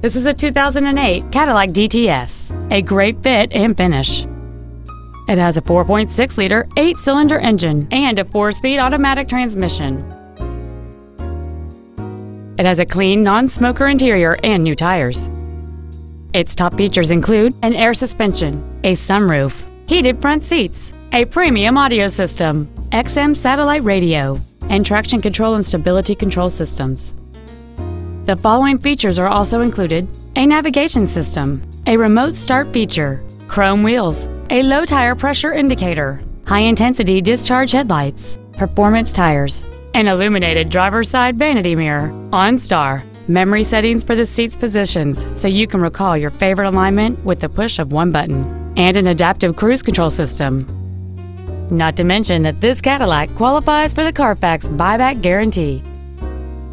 This is a 2008 Cadillac DTS, a great fit and finish. It has a 4.6 liter, 8 cylinder engine and a 4 speed automatic transmission. It has a clean, non smoker interior and new tires. Its top features include an air suspension, a sunroof, heated front seats, a premium audio system, XM satellite radio, and traction control and stability control systems. The following features are also included a navigation system, a remote start feature, chrome wheels, a low tire pressure indicator, high intensity discharge headlights, performance tires, an illuminated driver's side vanity mirror, OnStar, memory settings for the seat's positions so you can recall your favorite alignment with the push of one button, and an adaptive cruise control system. Not to mention that this Cadillac qualifies for the Carfax buyback guarantee.